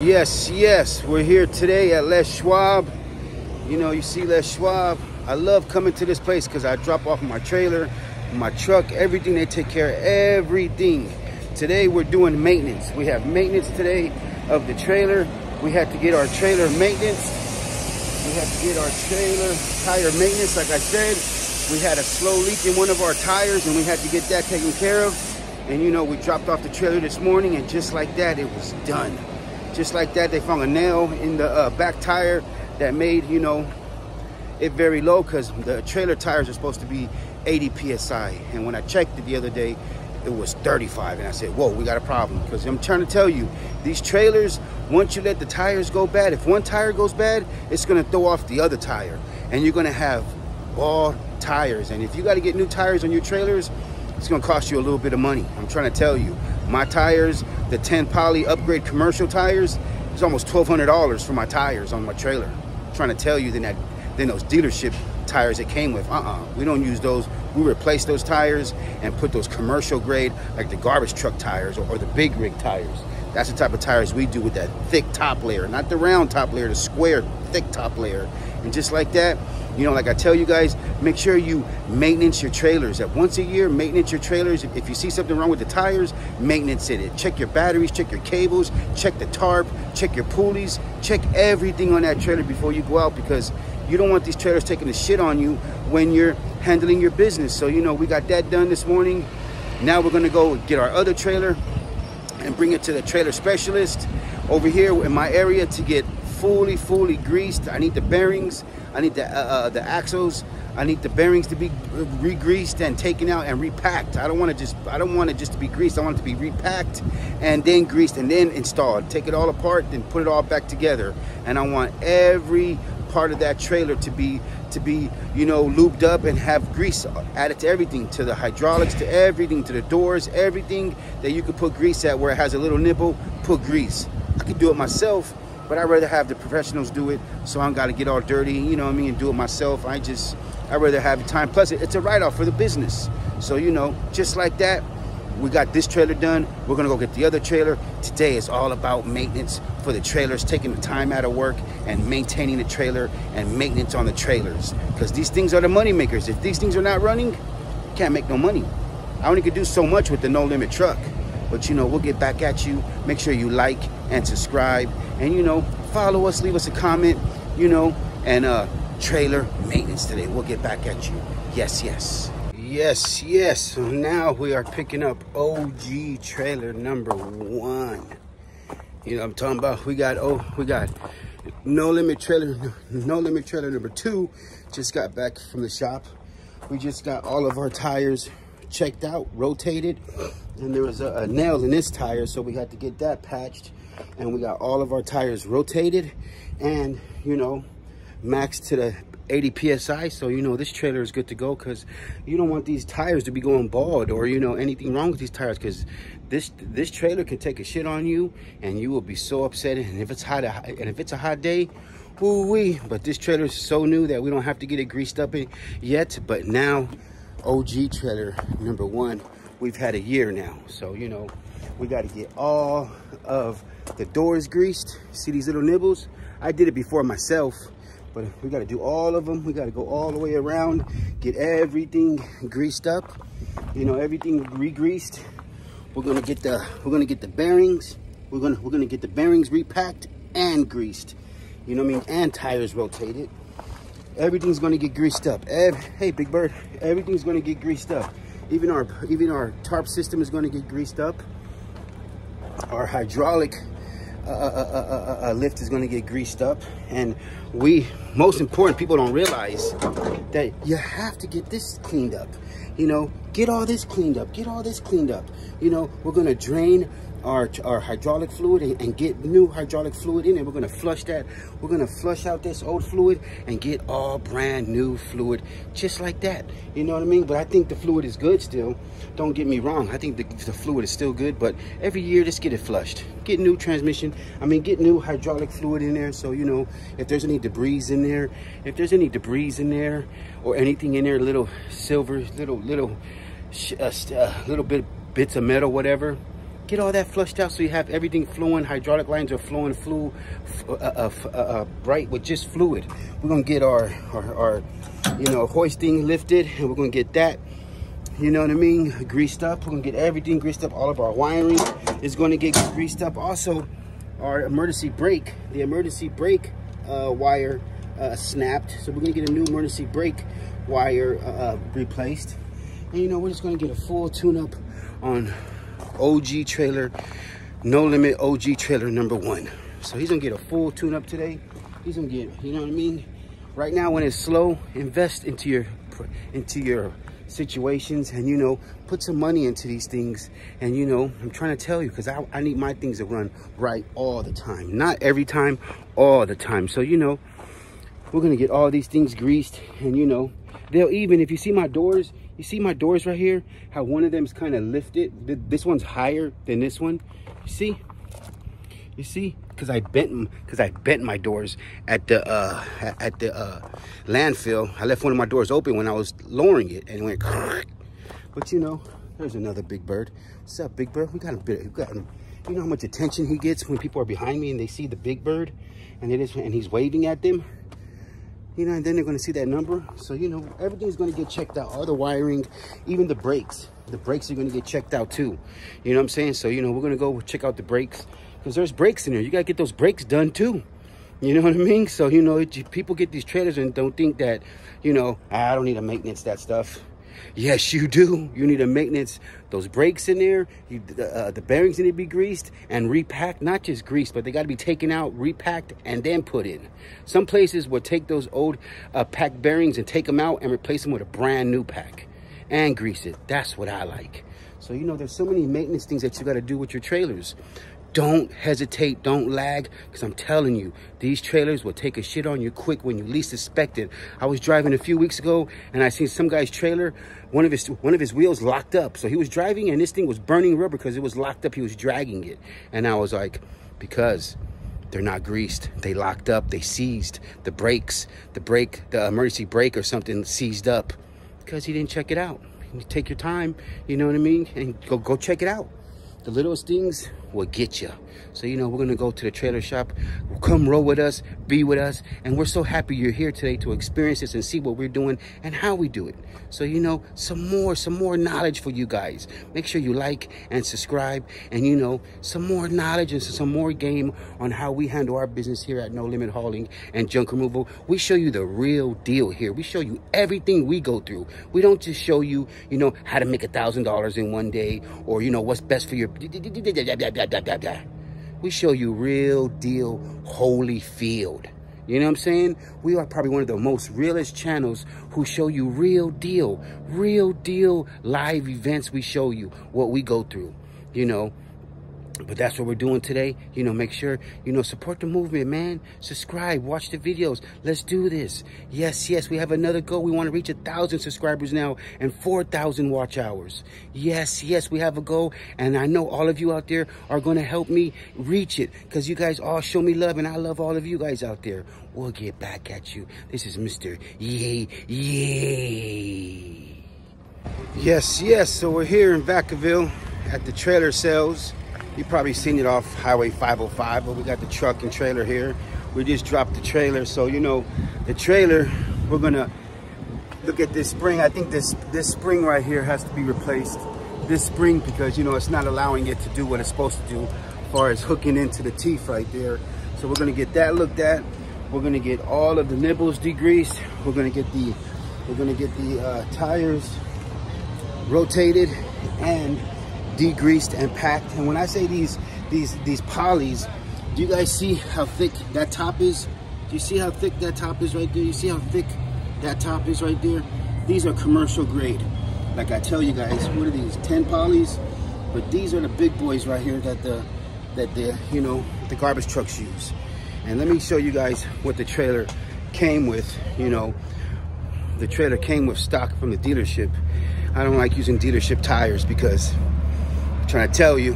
Yes, yes, we're here today at Les Schwab. You know, you see Les Schwab. I love coming to this place because I drop off my trailer, my truck, everything. They take care of everything. Today we're doing maintenance. We have maintenance today of the trailer. We had to get our trailer maintenance. We had to get our trailer tire maintenance. Like I said, we had a slow leak in one of our tires and we had to get that taken care of. And you know, we dropped off the trailer this morning and just like that, it was done. Just like that, they found a nail in the uh, back tire that made, you know, it very low because the trailer tires are supposed to be 80 PSI. And when I checked it the other day, it was 35. And I said, whoa, we got a problem. Because I'm trying to tell you, these trailers, once you let the tires go bad, if one tire goes bad, it's going to throw off the other tire. And you're going to have bald tires. And if you got to get new tires on your trailers, it's to cost you a little bit of money. I'm trying to tell you. My tires, the 10 poly upgrade commercial tires, it's almost $1,200 for my tires on my trailer. I'm trying to tell you than that than those dealership tires it came with. Uh-uh. We don't use those. We replace those tires and put those commercial grade, like the garbage truck tires or, or the big rig tires. That's the type of tires we do with that thick top layer, not the round top layer, the square thick top layer. And just like that, you know, like I tell you guys, make sure you maintenance your trailers. At once a year, maintenance your trailers. If you see something wrong with the tires, maintenance it. Check your batteries, check your cables, check the tarp, check your pulleys, check everything on that trailer before you go out because you don't want these trailers taking the shit on you when you're handling your business. So, you know, we got that done this morning. Now we're gonna go get our other trailer and bring it to the trailer specialist over here in my area to get fully, fully greased. I need the bearings. I need the uh, uh, the axles. I need the bearings to be re-greased and taken out and repacked. I don't want to just I don't want it just to be greased. I want it to be repacked and then greased and then installed. Take it all apart, then put it all back together. And I want every part of that trailer to be to be you know lubed up and have grease added to everything to the hydraulics to everything to the doors everything that you could put grease at where it has a little nipple put grease i could do it myself but I'd rather have the professionals do it so I don't got to get all dirty, you know what I mean, and do it myself. I just, I'd rather have the time. Plus, it's a write-off for the business. So, you know, just like that, we got this trailer done. We're to go get the other trailer. Today is all about maintenance for the trailers, taking the time out of work and maintaining the trailer and maintenance on the trailers. Because these things are the money makers. If these things are not running, you can't make no money. I only could do so much with the no limit truck. But you know, we'll get back at you. Make sure you like and subscribe. And you know, follow us, leave us a comment, you know, and uh trailer maintenance today. We'll get back at you. Yes, yes. Yes, yes. So now we are picking up OG trailer number one. You know I'm talking about? We got oh we got no limit trailer, no limit trailer number two. Just got back from the shop. We just got all of our tires checked out, rotated, and there was a, a, nail in this tire, so we had to get that patched. And we got all of our tires rotated and, you know, maxed to the 80 PSI. So, you know, this trailer is good to go because you don't want these tires to be going bald or, you know, anything wrong with these tires because this this trailer can take a shit on you and you will be so upset. And if it's hot, and if it's a hot day, ooh wee. But this trailer is so new that we don't have to get it greased up yet. But now OG trailer number one, we've had a year now. So, you know, we got to get all of the doors greased. See these little nibbles? I did it before myself, but we got to do all of them. We got to go all the way around, get everything greased up. You know, everything re-greased. We're gonna get the we're gonna get the bearings. We're gonna we're gonna get the bearings repacked and greased. You know what I mean? And tires rotated everything's gonna get greased up. hey, Big Bird, everything's gonna get greased up. Even our even our tarp system is gonna get greased up. Our hydraulic uh, uh, uh, uh lift is gonna get greased up. And we, most important, people don't realize that you have to get this cleaned up. You know, get all this cleaned up, get all this cleaned up. You know, we're gonna drain our, our hydraulic fluid and, and, get new hydraulic fluid in it. We're gonna flush that. We're gonna flush out this old fluid and get all brand new fluid just like that. You know what I mean? But I think the fluid is good still. Don't get me wrong. I think the, the fluid is still good, but every year just get it flushed. Get new transmission. I mean, get new hydraulic fluid in there. So, you know, if there's any debris in there, if there's any debris in there or anything in there, little silver, little, little, uh, uh, little bit bits of metal, whatever, get all that flushed out so you have everything flowing. Hydraulic lines are flowing flu, uh, uh, uh, uh, bright with just fluid. We're gonna get our, our, our, you know, hoisting lifted and we're gonna get that, you know what I mean, greased up. We're gonna get everything greased up. All of our wiring is gonna get greased up. Also, our emergency brake, the emergency brake uh, wire uh, snapped. So we're gonna get a new emergency brake wire replaced. And you know, we're just gonna get a full tune-up on OG trailer, no limit OG trailer number one. So he's gonna get a full tune up today. He's gonna get, you know what I mean? Right now when it's slow, invest into your into your situations and you know, put some money into these things. And you know, I'm trying to tell you because I, I need my things to run right all the time. Not every time, all the time. So you know, we're gonna get all these things greased and you know, they'll even, if you see my doors, you see my doors right here? How one of them is kind of lifted. This one's higher than this one. You see? You see? Because I bent them, because I bent my doors at the uh, at the uh, landfill. I left one of my doors open when I was lowering it and it went. But you know, there's another big bird. What's up, big bird? We got a bit. We got him. You know how much attention he gets when people are behind me and they see the big bird, and it is and he's waving at them you know, and then they're to see that number. So, you know, everything's to get checked out. All the wiring, even the brakes. The brakes are to get checked out too. You know what I'm saying? So, you know, we're to go check out the brakes because there's brakes in there. You got to get those brakes done too. You know what I mean? So, you know, people get these trailers and don't think that, you know, ah, I don't need to maintenance that stuff. Yes, you do. You need a maintenance. Those brakes in there, you, uh, the bearings need to be greased and repacked. Not just greased, but they got to be taken out, repacked, and then put in. Some places will take those old uh, pack bearings and take them out and replace them with a brand new pack and grease it. That's what I like. So, you know, there's so many maintenance things that you got to do with your trailers. Don't hesitate, don't lag, because I'm telling you, these trailers will take a shit on you quick when you least expect it. I was driving a few weeks ago and I seen some guy's trailer, one of his one of his wheels locked up. So he was driving and this thing was burning rubber because it was locked up. He was dragging it. And I was like, because they're not greased. They locked up, they seized the brakes, the brake, the emergency brake or something seized up because he didn't check it out. You take your time, you know what I mean? And go go check it out the littlest things will get you. So, you know, we're going to go to the trailer shop. Come roll with us, be with us. And we're so happy you're here today to experience this and see what we're doing and how we do it. So, you know, some more, some more knowledge for you guys. Make sure you like and subscribe. And, you know, some more knowledge and some more game on how we handle our business here at No Limit Hauling and Junk Removal. We show you the real deal here. We show you everything we go through. We don't just show you, you know, how to make a $1,000 in one day or, you know, what's best for your we show you real deal holy field. You know what I'm saying? We are probably one of the most realest channels who show you real deal, real deal live events. We show you what we go through, you know but that's what we're doing today. You know make sure you know support the movement man. Subscribe watch the videos. Let's do this. Yes yes we have another goal. We want to reach a thousand subscribers now and 4,000 watch hours. Yes yes we have a goal. And I know all of you out there are going to help me reach it. Because you guys all show me love and I love all of you guys out there. We'll get back at you. This is Mr. Yay Yay yes yes so we're here in Vacaville at the trailer sales you probably seen it off Highway 505, but we got the truck and trailer here. We just dropped the trailer. So, you know, the trailer, we're gonna look at this spring. I think this, this spring right here has to be replaced. This spring, because, you know, it's not allowing it to do what it's supposed to do as far as hooking into the teeth right there. So we're gonna get that looked at. We're gonna get all of the nibbles degreased. We're gonna get the, we're gonna get the uh, tires rotated and degreased and packed. And when I say these these these polys, do you guys see how thick that top is? Do you see how thick that top is right there? You see how thick that top is right there? These are commercial grade. Like I tell you guys, what are these? 10 polys? But these are the big boys right here that the that the you know the garbage trucks use. And let me show you guys what the trailer came with, you know. The trailer came with stock from the dealership. I don't like using dealership tires because trying to tell you,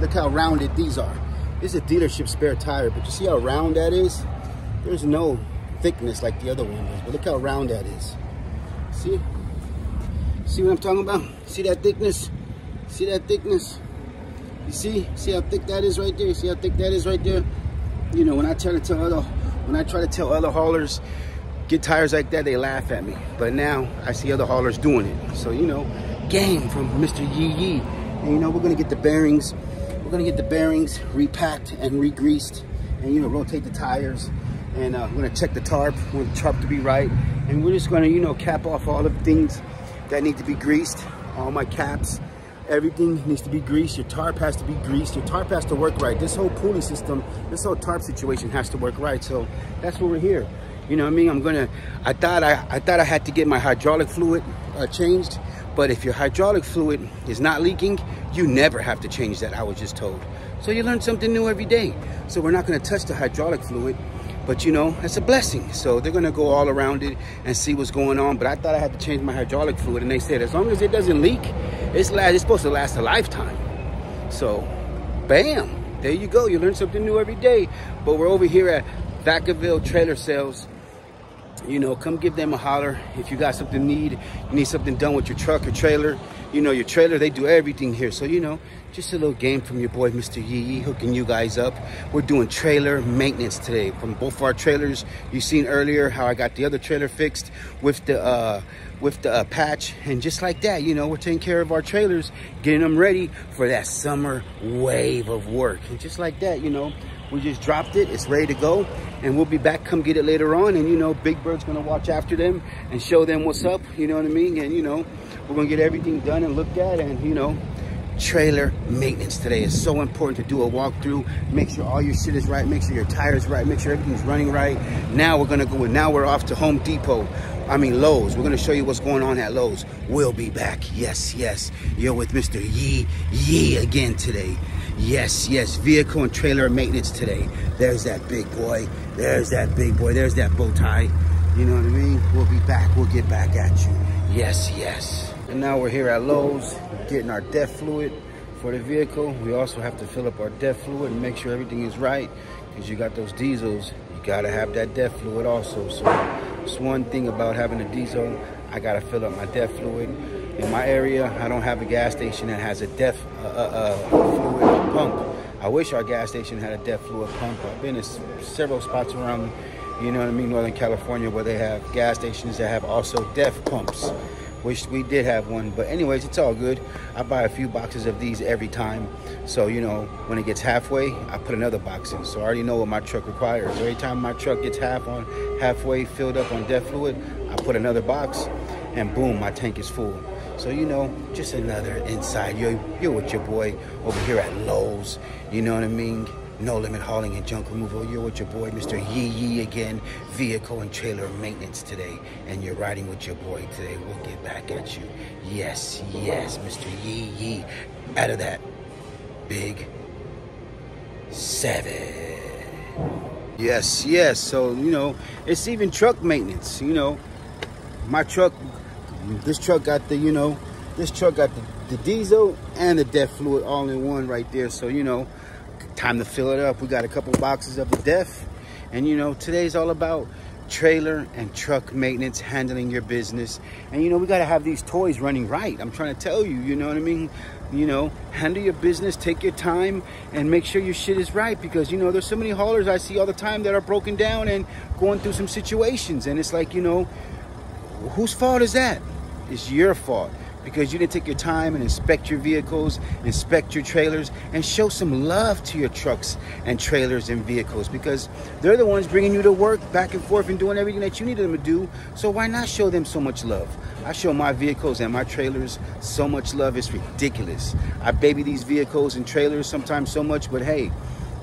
look how rounded these are. This is a dealership spare tire, but you see how round that is? There's no thickness like the other one is, but look how round that is. See? See what I'm talking about? See that thickness? See that thickness? You see? See how thick that is right there? See how thick that is right there? You know, when I try to tell other, when I try to tell other haulers, get tires like that, they laugh at me. But now I see other haulers doing it. So, you know, game from Mr. Yee Yee. And you know, we're gonna get the bearings, we're gonna get the bearings repacked and re-greased and you know, rotate the tires. And uh, we're gonna check the tarp, we want the tarp to be right. And we're just gonna, you know, cap off all the things that need to be greased, all my caps, everything needs to be greased. Your tarp has to be greased. Your tarp has to work right. This whole pulley system, this whole tarp situation has to work right. So that's why we're here. You know what I mean? I'm gonna, I thought I, I thought I had to get my hydraulic fluid uh, changed, but if your hydraulic fluid is not leaking, you never have to change that, I was just told. So you learn something new every day. So we're not gonna touch the hydraulic fluid, but you know, it's a blessing. So they're gonna go all around it and see what's going on. But I thought I had to change my hydraulic fluid and they said, as long as it doesn't leak, it's, last, it's supposed to last a lifetime. So, bam, there you go. You learn something new every day. But we're over here at Vacaville Trailer Sales you know, come give them a holler. If you got something need, you need something done with your truck or trailer, you know, your trailer, they do everything here. So, you know, just a little game from your boy, Mr. Yee Yee, hooking you guys up. We're doing trailer maintenance today from both of our trailers. You seen earlier how I got the other trailer fixed with the, uh, with the uh, patch. And just like that, you know, we're taking care of our trailers, getting them ready for that summer wave of work. And just like that, you know, we just dropped it. It's ready to go. And we'll be back. Come get it later on. And, you know, Big Bird's going to watch after them and show them what's up. You know what I mean? And, you know, we're going to get everything done and looked at. And, you know, trailer maintenance today. is so important to do a walkthrough. Make sure all your shit is right. Make sure your tires right. Make sure everything's running right. Now we're going to go. And now we're off to Home Depot. I mean Lowe's. We're gonna show you what's going on at Lowe's. We'll be back. Yes, yes. You're with Mr. Yee Yee again today. Yes, yes. Vehicle and trailer maintenance today. There's that big boy. There's that big boy. There's that bow tie. You know what I mean? We'll be back. We'll get back at you. Yes, yes. And now we're here at Lowe's getting our DEF fluid for the vehicle. We also have to fill up our DEF fluid and make sure everything is right because you got those diesels. You got to have that DEF fluid also. So it's one thing about having a diesel. I got to fill up my DEF fluid. In my area, I don't have a gas station that has a DEF uh, uh, fluid pump. I wish our gas station had a DEF fluid pump. I've been in several spots around, you know what I mean, Northern California where they have gas stations that have also DEF pumps. Wish we did have one, but anyways, it's all good. I buy a few boxes of these every time. So, you know, when it gets halfway, I put another box in. So I already know what my truck requires. Every time my truck gets half on, halfway filled up on DEF fluid, I put another box and boom, my tank is full. So, you know, just another inside. You're, you're with your boy over here at Lowe's. You know what I mean? No Limit Hauling and Junk Removal. You're with your boy, Mr. Yee Yee again. Vehicle and trailer maintenance today. And you're riding with your boy today. We'll get back at you. Yes, yes, Mr. Yee Yee. Out of that big seven. Yes, yes. So, you know, it's even truck maintenance. You know, my truck, this truck got the, you know, this truck got the, the diesel and the DEF fluid all in one right there. So, you know, time to fill it up. We got a couple boxes of the DEF. And you know, today's all about trailer and truck maintenance, handling your business. And you know, we got to have these toys running right. I'm trying to tell you, you know what I mean? You know, handle your business, take your time, and make sure your shit is right. Because, you know, there's so many haulers I see all the time that are broken down and going through some situations. And it's like, you know, whose fault is that? It's your fault because you didn't take your time and inspect your vehicles, inspect your trailers, and show some love to your trucks and trailers and vehicles because they're the ones bringing you to work back and forth and doing everything that you need them to do. So why not show them so much love? I show my vehicles and my trailers so much love, it's ridiculous. I baby these vehicles and trailers sometimes so much, but hey,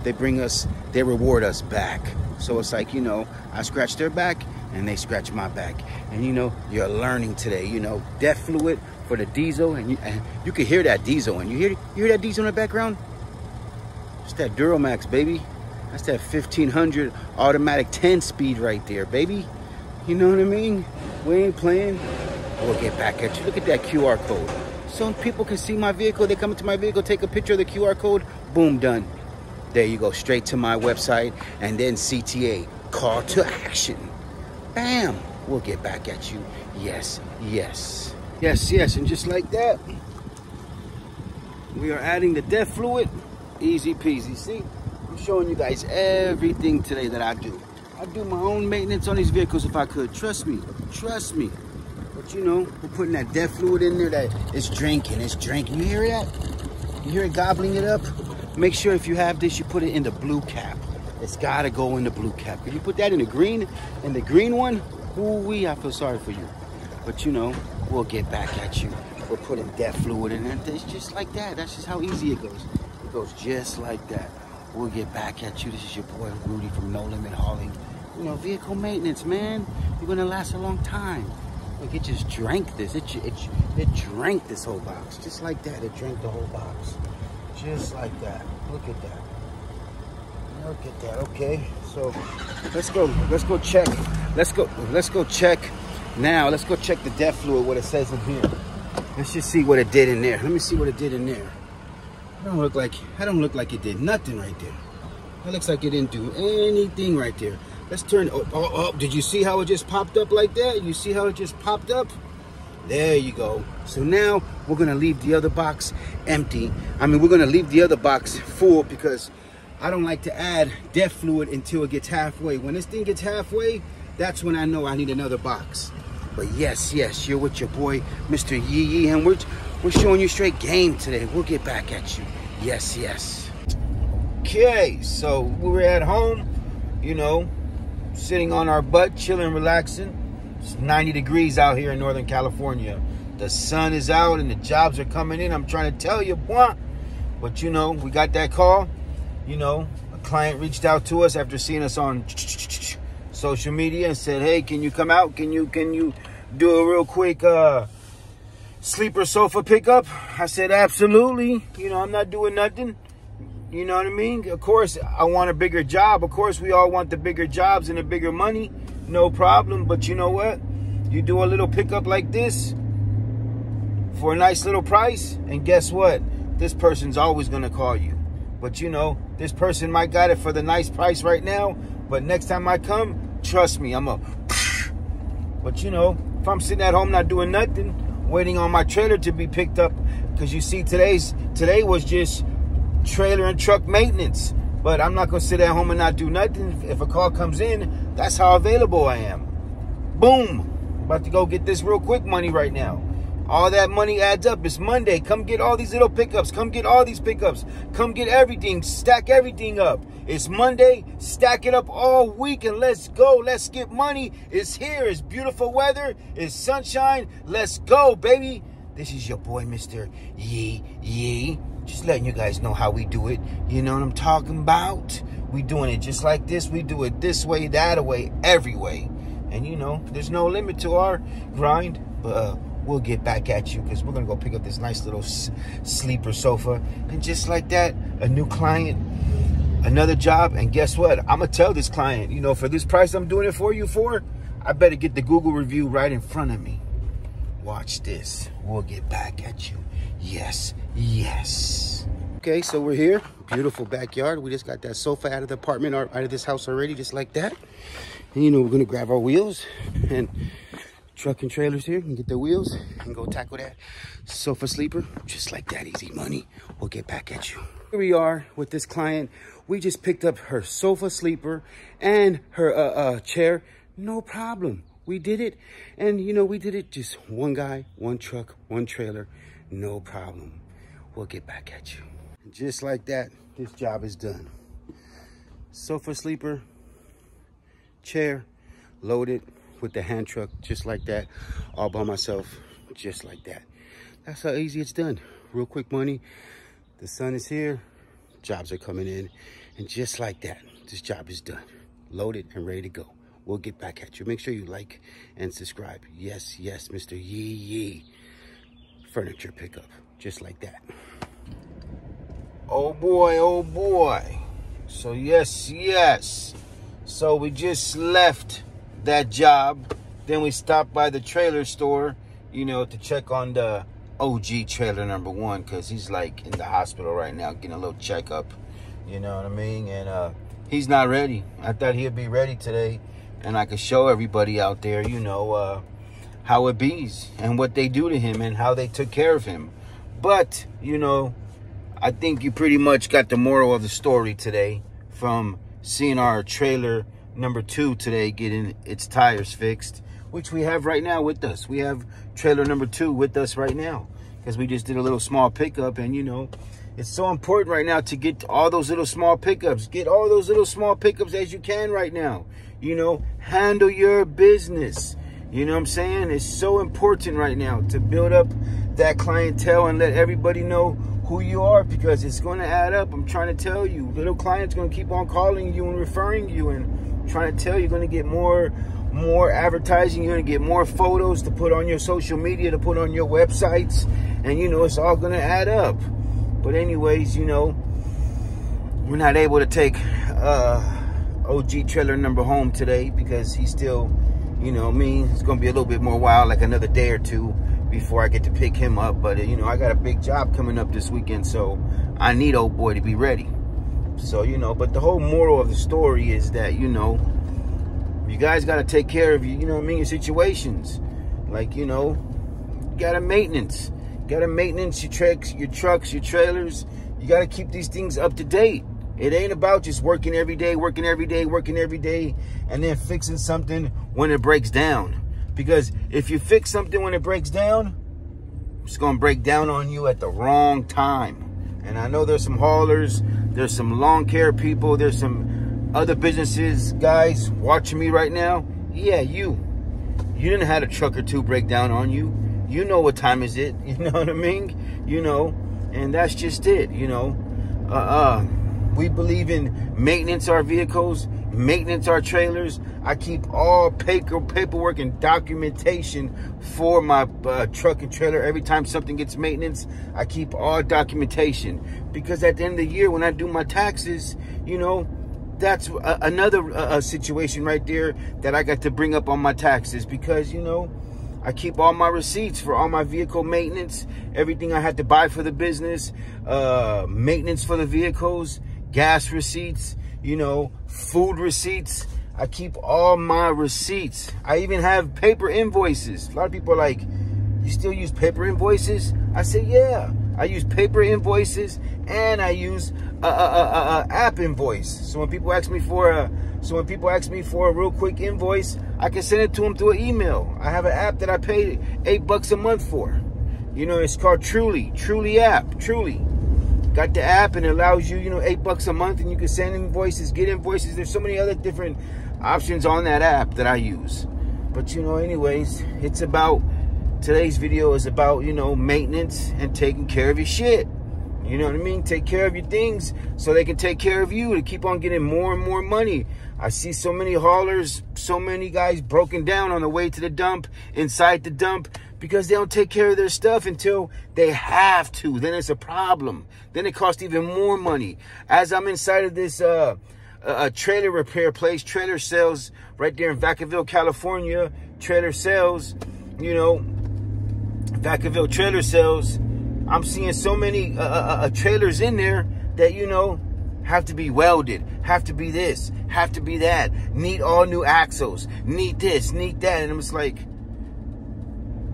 they bring us, they reward us back. So it's like, you know, I scratch their back and they scratch my back. And you know, you're learning today, you know, DEF fluid for the diesel, and you, and you can hear that diesel. And you hear, you hear that diesel in the background? It's that Duramax, baby. That's that 1500 automatic 10 speed right there, baby. You know what I mean? We ain't playing. We'll get back at you. Look at that QR code. So people can see my vehicle. They come into my vehicle, take a picture of the QR code. Boom, done. There you go, straight to my website. And then CTA, call to action. Bam. We'll get back at you. Yes, yes. Yes, yes, and just like that, We are adding the DEF fluid. Easy peasy. See, I'm showing you guys everything today that I do. I do my own maintenance on these vehicles if I could. Trust me. Trust me. But you know, we're putting that DEF fluid in there that it's drinking. It's drinking. You hear that? You hear it gobbling it up? Make sure if you have this, you put it in the blue cap. It's gotta go in the blue cap. If you put that in the green, in the green one, ooh wee, I feel sorry for you. But you know, we'll get back at you. We're putting DEF fluid in it. It's just like that. That's just how easy it goes. It goes just like that. We'll get back at you. This is your boy Rudy from No Limit Hauling. You know, vehicle maintenance, man. You're gonna last a long time. Like it just drank this. It, it, it drank this whole box. Just like that. It drank the whole box. Just like that. Look at that. Look at that. Okay. So let's go. Let's go check. Let's go. Let's go check. Now let's go check the DEF fluid. What it says in here. Let's just see what it did in there. Let me see what it did in there. I don't look like I don't look like it did nothing right there. That looks like it didn't do anything right there. Let's turn. Oh, oh, oh, did you see how it just popped up like that? You see how it just popped up? There you go. So now we're gonna leave the other box empty. I mean, we're gonna leave the other box full because I don't like to add DEF fluid until it gets halfway. When this thing gets halfway, that's when I know I need another box. But yes, yes, you're with your boy, Mr. Yee Yee, and we're, we're showing you straight game today. We'll get back at you. Yes, yes. Okay, so we're at home, you know, sitting on our butt, chilling, relaxing. It's 90 degrees out here in Northern California. The sun is out and the jobs are coming in. I'm trying to tell you, boy. But you know, we got that call. You know, a client reached out to us after seeing us on social media and said, "Hey, can you come out? Can you can you do a real quick uh, sleeper sofa pickup?" I said, "Absolutely." You know, I'm not doing nothing. You know what I mean? Of course, I want a bigger job. Of course, we all want the bigger jobs and the bigger money. No problem. But you know what? You do a little pickup like this for a nice little price, and guess what? This person's always gonna call you. But you know, this person might got it for the nice price right now, but next time I come, trust me, I'm a. But you know, if I'm sitting at home not doing nothing, waiting on my trailer to be picked up, because you see today's today was just trailer and truck maintenance. But I'm not gonna sit at home and not do nothing. If a call comes in, that's how available I am. Boom. About to go get this real quick money right now. All that money adds up. It's Monday. Come get all these little pickups. Come get all these pickups. Come get everything. Stack everything up. It's Monday. Stack it up all week and let's go. Let's get money. It's here. It's beautiful weather. It's sunshine. Let's go, baby. This is your boy, Mr. Yee Yee. Just letting you guys know how we do it. You know what I'm talking about? We doing it just like this. We do it this way, that way, every way. And you know, there's no limit to our grind. But uh, we'll get back at you because we're gonna go pick up this nice little sleeper sofa. And just like that a new client another job and guess what? I'm gonna tell this client you know for this price i'm doing it for you for i better get the google review right in front of me. Watch this. We'll get back at you. Yes. Yes. Okay so we're here. Beautiful backyard. We just got that sofa out of the apartment or out of this house already just like that. And you know we're gonna grab our wheels and truck and trailers here and get the wheels and go tackle that sofa sleeper. Just like that easy money we'll get back at you. Here we are with this client. We just picked up her sofa sleeper and her uh, uh, chair. No problem. We did it. And you know we did it. Just one guy one truck one trailer. No problem. We'll get back at you. Just like that this job is done. Sofa sleeper chair loaded with the hand truck just like that, all by myself, just like that. That's how easy it's done. Real quick money. The sun is here. Jobs are coming in. And just like that, this job is done. Loaded and ready to go. We'll get back at you. Make sure you like and subscribe. Yes, yes, Mr. Yee Yee. Furniture pickup. Just like that. Oh boy, oh boy. So yes, yes. So we just left that job. Then we stopped by the trailer store, you know, to check on the OG trailer number one because he's like in the hospital right now getting a little checkup. You know what I mean? And uh, he's not ready. I thought he'd be ready today and I could show everybody out there, you know, uh, how it bees and what they do to him and how they took care of him. But, you know, I think you pretty much got the moral of the story today from seeing our trailer number two today getting its tires fixed, which we have right now with us. We have trailer number two with us right now because we just did a little small pickup and you know, it's so important right now to get all those little small pickups. Get all those little small pickups as you can right now. You know, handle your business. You know what I'm saying? It's so important right now to build up that clientele and let everybody know who you are because it's going to add up. I'm trying to tell you, little clients going to keep on calling you and referring you and trying to tell you, you're going to get more more advertising. You're going to get more photos to put on your social media, to put on your websites. And, you know, it's all going to add up. But anyways, you know, we're not able to take uh, OG trailer number home today because he's still, you know, me. It's going to be a little bit more while, like another day or two before I get to pick him up. But, you know, I got a big job coming up this weekend, so I need old boy to be ready. So, you know, but the whole moral of the story is that, you know, you guys got to take care of you, you know what I mean, your situations. Like, you know, you got to maintenance. You got to maintenance your trucks, your trucks, your trailers. You got to keep these things up to date. It ain't about just working every day, working every day, working every day, and then fixing something when it breaks down. Because if you fix something when it breaks down, it's going to break down on you at the wrong time. And I know there's some haulers, there's some lawn care people, there's some other businesses, guys watching me right now, yeah, you. You didn't have a truck or two break down on you. You know what time is it. You know what I mean? You know, and that's just it, you know. Uh, uh, we believe in maintenance our vehicles, maintenance our trailers. I keep all paper, paperwork and documentation for my uh, truck and trailer. Every time something gets maintenance, I keep all documentation. Because at the end of the year, when I do my taxes, you know, that's a, another uh, situation right there that I got to bring up on my taxes because, you know, I keep all my receipts for all my vehicle maintenance, everything I had to buy for the business, uh, maintenance for the vehicles, gas receipts, you know, food receipts. I keep all my receipts. I even have paper invoices. A lot of people are like, you still use paper invoices? I say, yeah. I use paper invoices and I use a, a, a, a, app invoice. So when people ask me for a, so when people ask me for a real quick invoice, I can send it to them through an email. I have an app that I pay eight bucks a month for. You know, it's called Truly, Truly app, Truly. Got the app and it allows you, you know, eight bucks a month and you can send invoices, get invoices. There's so many other different options on that app that I use. But you know, anyways, it's about today's video is about, you know, maintenance and taking care of your shit. You know what I mean? Take care of your things so they can take care of you to keep on getting more and more money. I see so many haulers, so many guys broken down on the way to the dump, inside the dump, because they don't take care of their stuff until they have to. Then it's a problem. Then it costs even more money. As I'm inside of this uh, a trailer repair place, trailer sales right there in Vacaville, California, trailer sales, you know, Vacaville trailer sales. I'm seeing so many uh, uh, uh, uh, trailers in there that, you know, have to be welded, have to be this, have to be that, need all new axles, need this, need that. And I'm just like,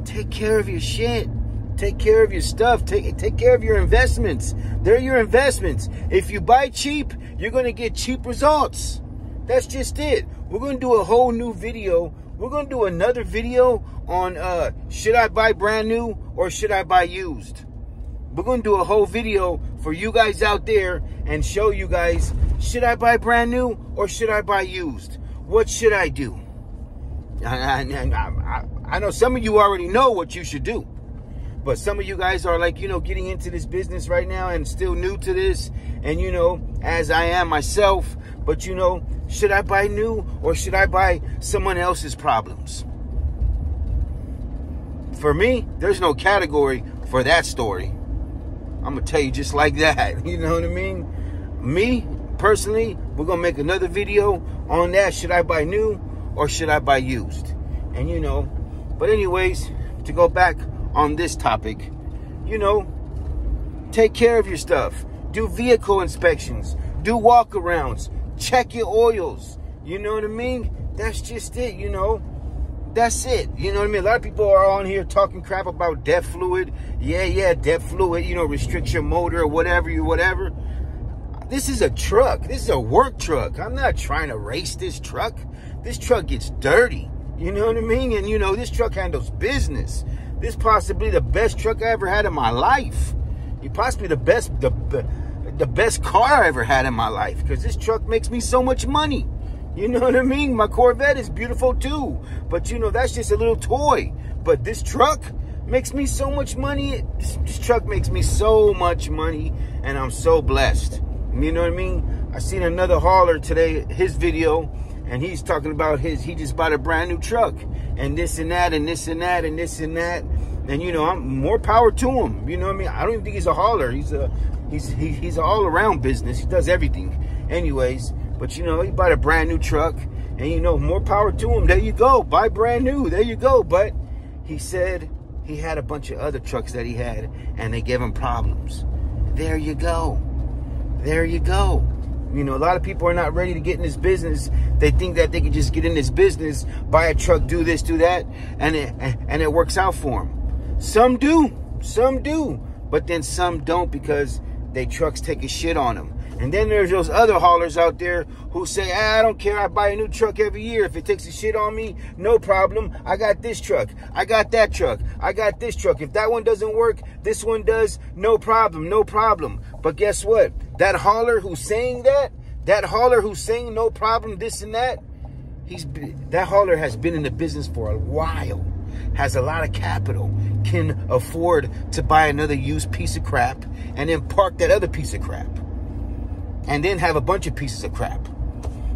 take care of your shit. Take care of your stuff. Take, take care of your investments. They're your investments. If you buy cheap, you're going to get cheap results. That's just it. We're going to do a whole new video we're going to do another video on uh, should I buy brand new or should I buy used. We're going to do a whole video for you guys out there and show you guys, should I buy brand new or should I buy used? What should I do? I, I, I know some of you already know what you should do. But some of you guys are like, you know, getting into this business right now and still new to this. And, you know, as I am myself, but, you know, should I buy new or should I buy someone else's problems? For me, there's no category for that story. I'm to tell you just like that. You know what I mean? Me, personally, we're to make another video on that. Should I buy new or should I buy used? And, you know, but anyways, to go back on this topic, you know, take care of your stuff. Do vehicle inspections. Do walkarounds check your oils. You know what I mean? That's just it, you know. That's it. You know what I mean? A lot of people are on here talking crap about DEF fluid. Yeah, yeah, DEF fluid, you know, restrict your motor or whatever, you whatever. This is a truck. This is a work truck. I'm not trying to race this truck. This truck gets dirty. You know what I mean? And you know, this truck handles business. This possibly the best truck I ever had in my life. You possibly the best the the best car I ever had in my life because this truck makes me so much money. You know what I mean? My Corvette is beautiful too. But you know, that's just a little toy. But this truck makes me so much money. This, this, truck makes me so much money. And I'm so blessed. You know what I mean? I seen another hauler today, his video. And he's talking about his, he just bought a brand new truck. And this and that and this and that and this and that. And you know, I'm more power to him. You know what I mean? I don't even think he's a hauler. He's a he's he, he's all around business. He does everything. Anyways, but you know, he bought a brand new truck, and you know, more power to him. There you go, buy brand new. There you go. But he said he had a bunch of other trucks that he had, and they gave him problems. There you go. There you go. You know, a lot of people are not ready to get in this business. They think that they can just get in this business, buy a truck, do this, do that, and it and it works out for them. Some do, some do, but then some don't because they trucks take a shit on them. And then there's those other haulers out there who say, ah, I don't care, I buy a new truck every year. If it takes a shit on me, no problem. I got this truck. I got that truck. I got this truck. If that one doesn't work, this one does, no problem, no problem. But guess what? That hauler who's saying that, that hauler who's saying no problem, this and that, he's that hauler has been in the business for a while, has a lot of capital, can afford to buy another used piece of crap and then park that other piece of crap and then have a bunch of pieces of crap.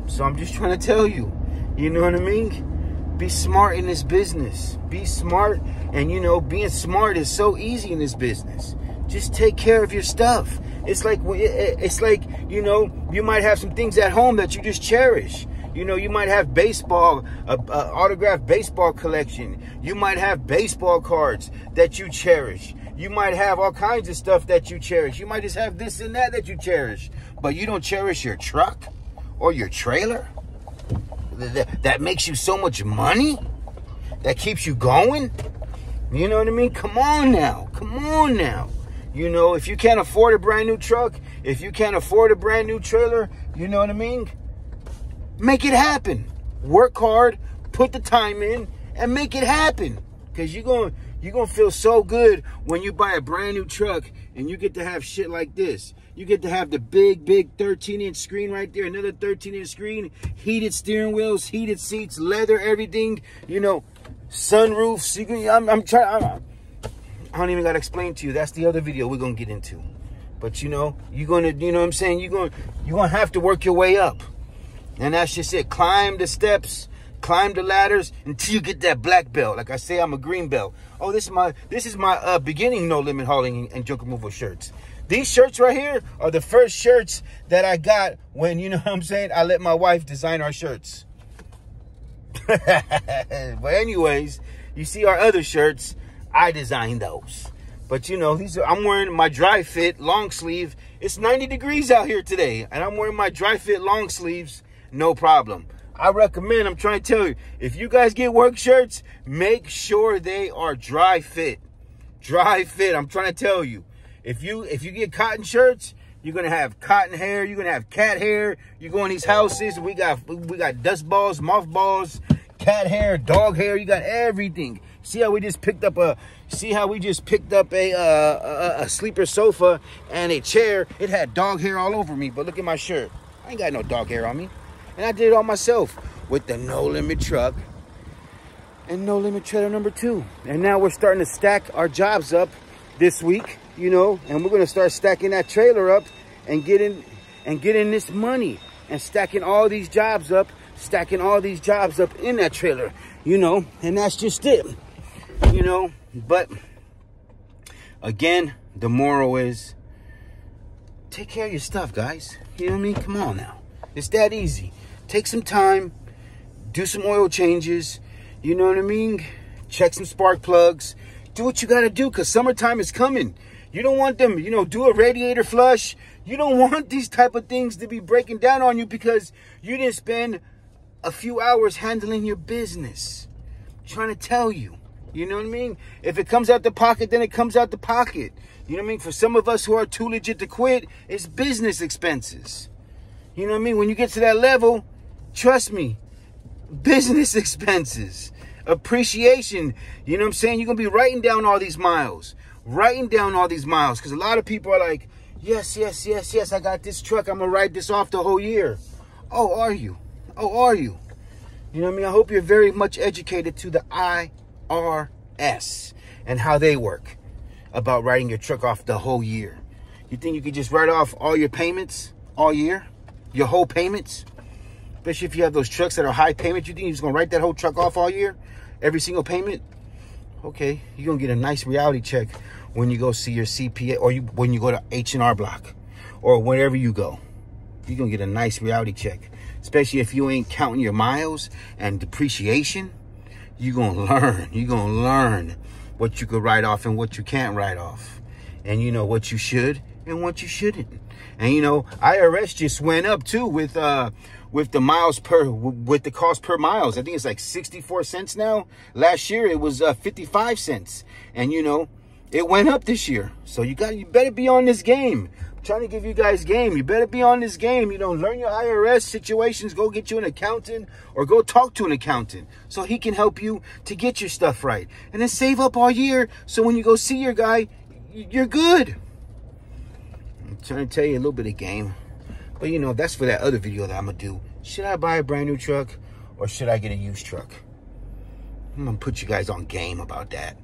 So I'm just trying to tell you, you know what I mean? Be smart in this business. Be smart. And you know, being smart is so easy in this business. Just take care of your stuff. It's like, it's like, you know, you might have some things at home that you just cherish. You know, you might have baseball, a, a autographed baseball collection. You might have baseball cards that you cherish. You might have all kinds of stuff that you cherish. You might just have this and that that you cherish. But you don't cherish your truck or your trailer? That, that makes you so much money? That keeps you going? You know what i mean? Come on now. Come on now. You know if you can't afford a brand new truck if you can't afford a brand new trailer you know what i mean? Make it happen. Work hard put the time in and make it happen. Because you're going you're going to feel so good when you buy a brand new truck and you get to have shit like this. You get to have the big, big 13-inch screen right there, another 13-inch screen, heated steering wheels, heated seats, leather, everything, you know, sunroofs. You can, I'm, I'm trying, I'm, I don't even got to explain to you. That's the other video we're going to get into. But, you know, you're going to, you know what I'm saying? You're going to, you're going to have to work your way up. And that's just it. Climb the steps climb the ladders until you get that black belt. Like I say, I'm a green belt. Oh, this is my this is my uh, beginning no limit hauling and junk removal shirts. These shirts right here are the first shirts that I got when you know what I'm saying. I let my wife design our shirts. but anyways, you see our other shirts. I designed those. But you know, these are, I'm wearing my dry fit long sleeve. It's 90 degrees out here today, and I'm wearing my dry fit long sleeves. No problem. I recommend, I'm trying to tell you, if you guys get work shirts, make sure they are dry fit. Dry fit, I'm trying to tell you. If you if you get cotton shirts, you're gonna have cotton hair, you're gonna have cat hair. You go in these houses, we got we got dust balls, mothballs, cat hair, dog hair, you got everything. See how we just picked up a see how we just picked up a, uh, a, a sleeper sofa and a chair. It had dog hair all over me, but look at my shirt. I ain't got no dog hair on me. And I did it all myself with the No Limit truck and No Limit trailer number two. And now we're starting to stack our jobs up this week, you know, and we're going to start stacking that trailer up and getting and getting this money and stacking all these jobs up, stacking all these jobs up in that trailer, you know, and that's just it, you know. But again, the moral is take care of your stuff, guys. You know what I mean? Come on now. It's that easy. Take some time, do some oil changes, you know what I mean? Check some spark plugs. Do what you got to do because summertime is coming. You don't want them, you know, do a radiator flush. You don't want these type of things to be breaking down on you because you didn't spend a few hours handling your business. trying to tell you. You know what I mean? If it comes out the pocket, then it comes out the pocket. You know what I mean? For some of us who are too legit to quit, it's business expenses. You know what I mean? When you get to that level, trust me, business expenses, appreciation. You know what I'm saying? You're going to be writing down all these miles, writing down all these miles. Because a lot of people are like, yes, yes, yes, yes, I got this truck. I'm going to write this off the whole year. Oh, are you? Oh, are you? You know what I mean? I hope you're very much educated to the IRS and how they work about writing your truck off the whole year. You think you could just write off all your payments all year? Your whole payments? Especially if you have those trucks that are high payment, you think you're just gonna write that whole truck off all year? Every single payment? Okay, you're gonna get a nice reality check when you go see your CPA or you when you go to H&R Block or wherever you go. You're gonna get a nice reality check. Especially if you ain't counting your miles and depreciation. You're gonna learn. You're gonna learn what you could write off and what you can't write off. And you know what you should and what you shouldn't. And you know, IRS just went up too with uh with the miles per with the cost per miles. I think it's like 64 cents now. Last year it was uh 55 cents. And you know, it went up this year. So you got you better be on this game trying to give you guys game. You better be on this game. You know, learn your IRS situations. Go get you an accountant or go talk to an accountant so he can help you to get your stuff right. And then save up all year so when you go see your guy, you're good. Trying to tell you a little bit of game. But you know, that's for that other video that I'm to do. Should I buy a brand new truck or should I get a used truck? I'm to put you guys on game about that.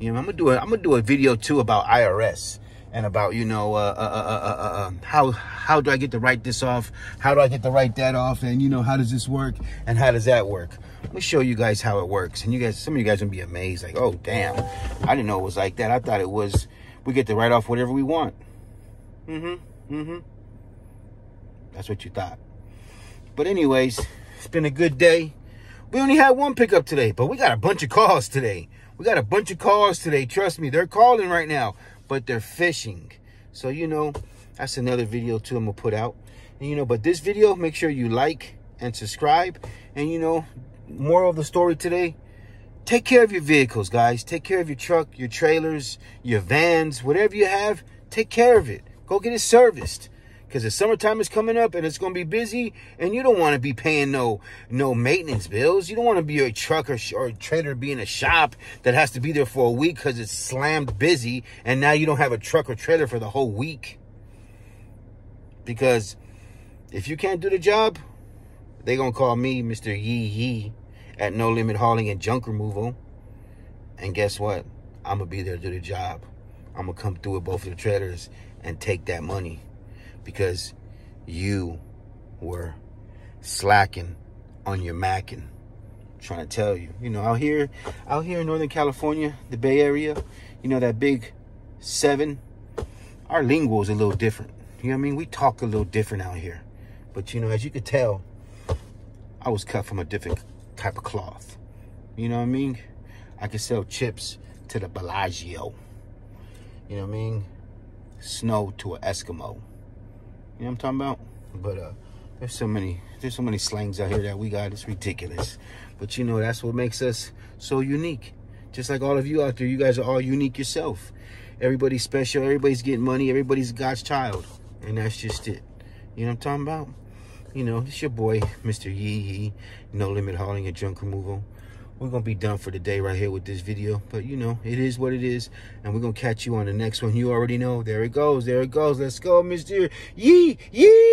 You know, I'm to do a, I'm to do a video too about IRS and about you know uh, uh, uh, how how do I get to write this off? How do I get to write that off? And you know how does this work? And how does that work? Let me show you guys how it works. And you guys, some of you guys gonna be amazed. Like, oh damn, I didn't know it was like that. I thought it was we get to write off whatever we want. Mm-hmm. Mm-hmm. That's what you thought. But anyways, it's been a good day. We only had one pickup today, but we got a bunch of calls today. We got a bunch of calls today. Trust me, they're calling right now but they're fishing. So, you know, that's another video too I'm going to put out. And, you know, but this video, make sure you like and subscribe. And, you know, moral of the story today, take care of your vehicles, guys. Take care of your truck, your trailers, your vans, whatever you have, take care of it. Go get it serviced. Because the summertime is coming up and it's going to be busy and you don't want to be paying no no maintenance bills you don't want to be a truck or, a trailer be in a shop that has to be there for a week because it's slammed busy and now you don't have a truck or trailer for the whole week. Because if you can't do the job they're going to call me mr yee yee at no limit hauling and junk removal. And guess what? I'm gonna be there to do the job. I'm gonna come through with both of the trailers and take that money because you were slacking on your macking. trying to tell you, you know, out here, out here in Northern California, the Bay Area, you know, that big seven, our lingo is a little different. You know what I mean? We talk a little different out here. But, you know, as you could tell, I was cut from a different type of cloth. You know what I mean? I could sell chips to the Bellagio. You know what I mean? Snow to an Eskimo. You know what I'm talking about? But uh, there's so many, there's so many slangs out here that we got. It's ridiculous. But you know, that's what makes us so unique. Just like all of you out there, you guys are all unique yourself. Everybody's special. Everybody's getting money. Everybody's God's child. And that's just it. You know what I'm talking about? You know, it's your boy, Mr. Yee Yee. No Limit Hauling and Junk Removal we're gonna be done for the day right here with this video but you know it is what it is and we're gonna catch you on the next one. You already know. There it goes there it goes. Let's go mr yee yee